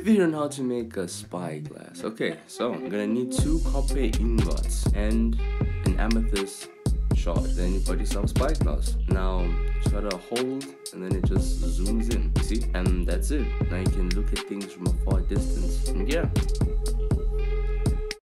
video on how to make a spyglass. Okay, so I'm gonna need two copper ingots and an amethyst shard. Then you put some yourself spyglass. Now try to hold and then it just zooms in. See? And that's it. Now you can look at things from a far distance. And yeah,